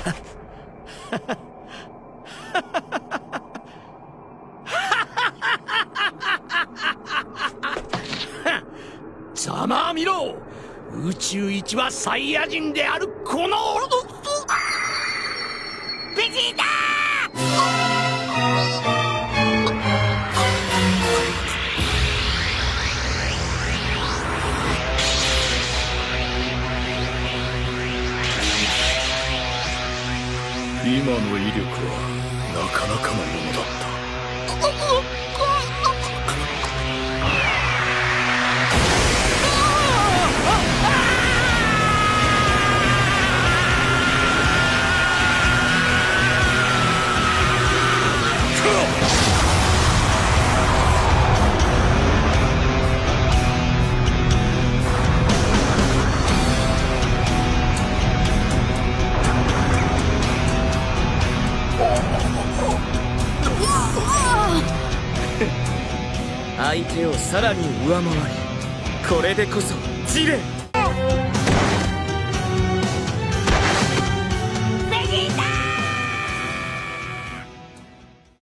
ざまあみろ。宇宙一はサイヤ人であるこのベ今の威力はなかなかのものだった。相手をさらに上回りこれでこそジレン。